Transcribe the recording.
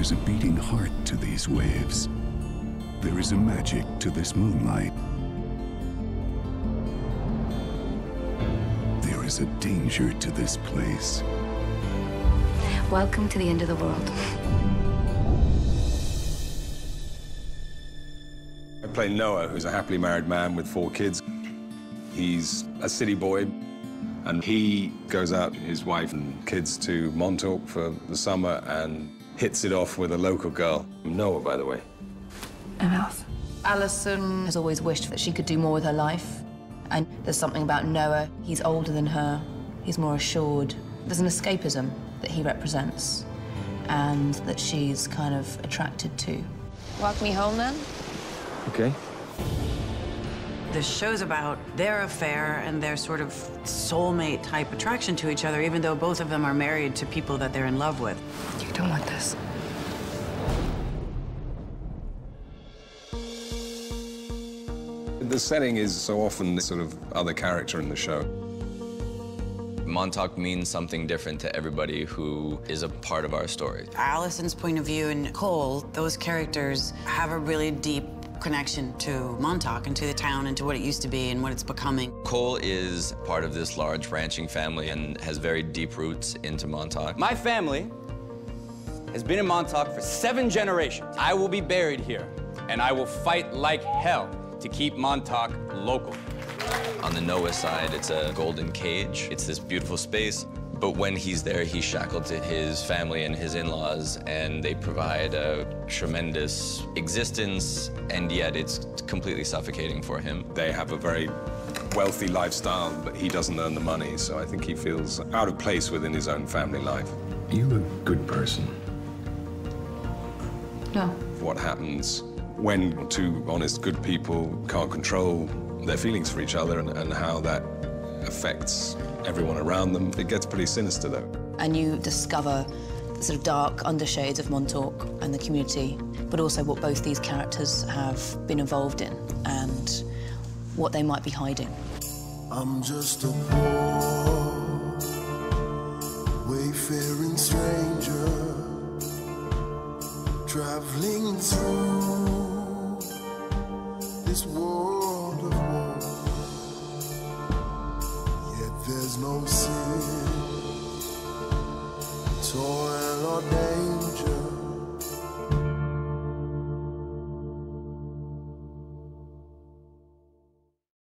There is a beating heart to these waves. There is a magic to this moonlight. There is a danger to this place. Welcome to the end of the world. I play Noah, who's a happily married man with four kids. He's a city boy, and he goes out with his wife and kids to Montauk for the summer and hits it off with a local girl. Noah, by the way. I'm Alice. Alison has always wished that she could do more with her life. And there's something about Noah. He's older than her. He's more assured. There's an escapism that he represents and that she's kind of attracted to. Walk me home then? Okay. The show's about their affair and their sort of soulmate type attraction to each other, even though both of them are married to people that they're in love with. You don't want this. The setting is so often the sort of other character in the show. Montauk means something different to everybody who is a part of our story. Alison's point of view and Cole, those characters have a really deep connection to Montauk and to the town and to what it used to be and what it's becoming. Cole is part of this large ranching family and has very deep roots into Montauk. My family has been in Montauk for seven generations. I will be buried here, and I will fight like hell to keep Montauk local. On the Noah side, it's a golden cage. It's this beautiful space. But when he's there, he's shackled to his family and his in-laws, and they provide a tremendous existence, and yet it's completely suffocating for him. They have a very wealthy lifestyle, but he doesn't earn the money, so I think he feels out of place within his own family life. Are you a good person? No. What happens when two honest, good people can't control their feelings for each other and, and how that affects everyone around them. It gets pretty sinister, though. And you discover the sort of dark undershades of Montauk and the community, but also what both these characters have been involved in and what they might be hiding. I'm just a poor, wayfaring traveling through this world of war. Yet there's no sin, toil or danger.